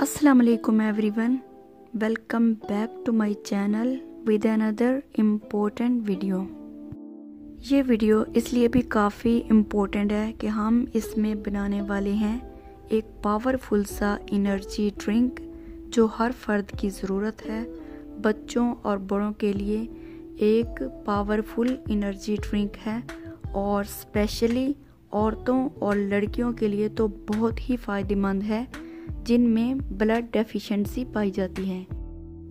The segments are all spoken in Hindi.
अस्सलाम वालेकुम everyone welcome back to my channel with another important video ये वीडियो इसलिए भी काफ़ी इम्पोर्टेंट है कि हम इसमें बनाने वाले हैं एक पावरफुल सा इनर्जी ड्रिंक जो हर फर्द की ज़रूरत है बच्चों और बड़ों के लिए एक पावरफुल इनर्जी ड्रिंक है और स्पेशली औरतों और लड़कियों के लिए तो बहुत ही फ़ायदेमंद है। जिनमें ब्लड डेफिशिएंसी पाई जाती है।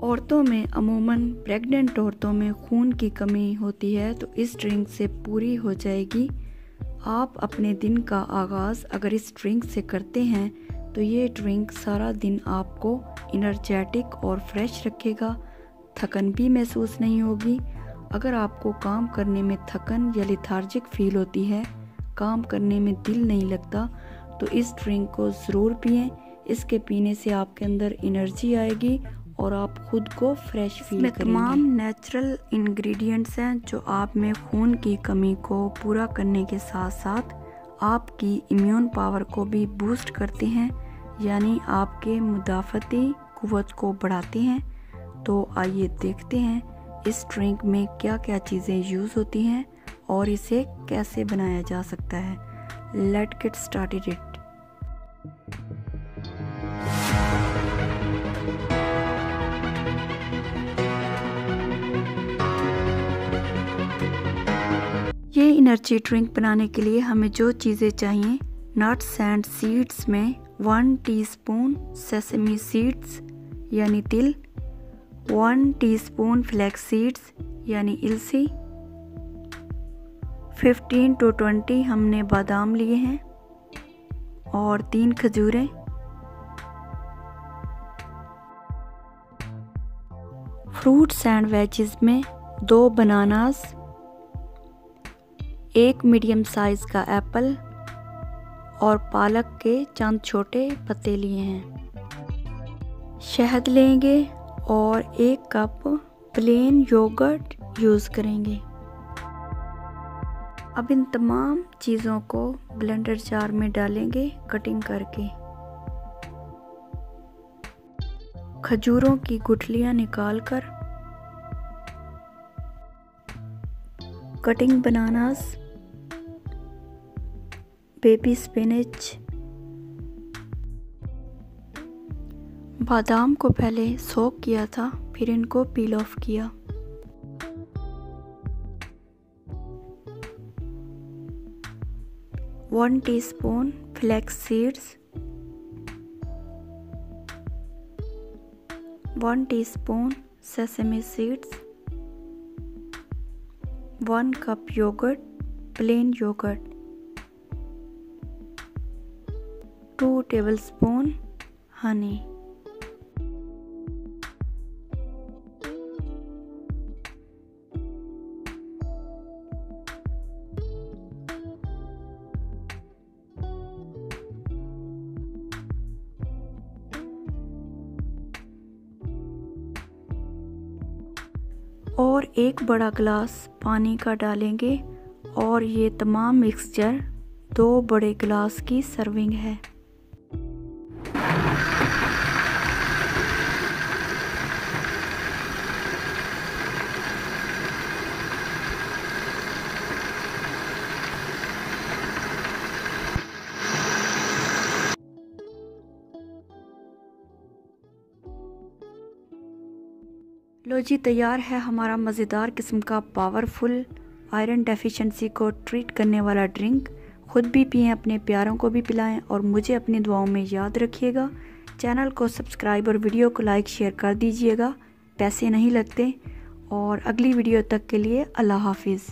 औरतों में अमूमन प्रेग्नेंट औरतों में खून की कमी होती है तो इस ड्रिंक से पूरी हो जाएगी। आप अपने दिन का आगाज़ अगर इस ड्रिंक से करते हैं तो ये ड्रिंक सारा दिन आपको इनर्जेटिक और फ्रेश रखेगा। थकन भी महसूस नहीं होगी। अगर आपको काम करने में थकन या लिथार्जिक फील होती है, काम करने में दिल नहीं लगता तो इस ड्रिंक को ज़रूर पिए। इसके पीने से आपके अंदर एनर्जी आएगी और आप खुद को फ्रेश फील में तमाम नेचुरल इंग्रेडिएंट्स हैं जो आप में खून की कमी को पूरा करने के साथ साथ आपकी इम्यून पावर को भी बूस्ट करते हैं यानी आपके मुदाफ़ती कुत को बढ़ाते हैं। तो आइए देखते हैं इस ड्रिंक में क्या क्या चीज़ें यूज़ होती हैं और इसे कैसे बनाया जा सकता है। लेट गेट स्टार्टेड इट ये इनर्जी ड्रिंक बनाने के लिए हमें जो चीज़ें चाहिए नट्स एंड सीड्स में वन टीस्पून सेसमी सीड्स यानी तिल वन टीस्पून फ्लैक्स सीड्स यानी इलसी 15 टू 20 हमने बादाम लिए हैं, और तीन खजूरें। फ्रूट्स एंड वेजेस में दो बनानास एक मीडियम साइज़ का एप्पल और पालक के चंद छोटे पत्ते लिए हैं। शहद लेंगे और एक कप प्लेन योगर्ट यूज़ करेंगे। अब इन तमाम चीज़ों को ब्लेंडर जार में डालेंगे कटिंग करके। खजूरों की गुठलियाँ निकालकर कटिंग बनानास बेबी स्पिनच बादाम को पहले सोक किया था, फिर इनको पील ऑफ़ किया। One teaspoon flax seeds one teaspoon sesame seeds one cup yoghurt plain yoghurt two tablespoon honey. और एक बड़ा ग्लास पानी का डालेंगे और ये तमाम मिक्सचर दो बड़े गिलास की सर्विंग है। लो जी, तैयार है हमारा मज़ेदार किस्म का पावरफुल आयरन डेफिशिएंसी को ट्रीट करने वाला ड्रिंक खुद भी पिएँ, अपने प्यारों को भी पिलाएँ और मुझे अपनी दुआओं में याद रखिएगा। चैनल को सब्सक्राइब और वीडियो को लाइक शेयर कर दीजिएगा। पैसे नहीं लगते। और अगली वीडियो तक के लिए अल्लाह हाफिज़।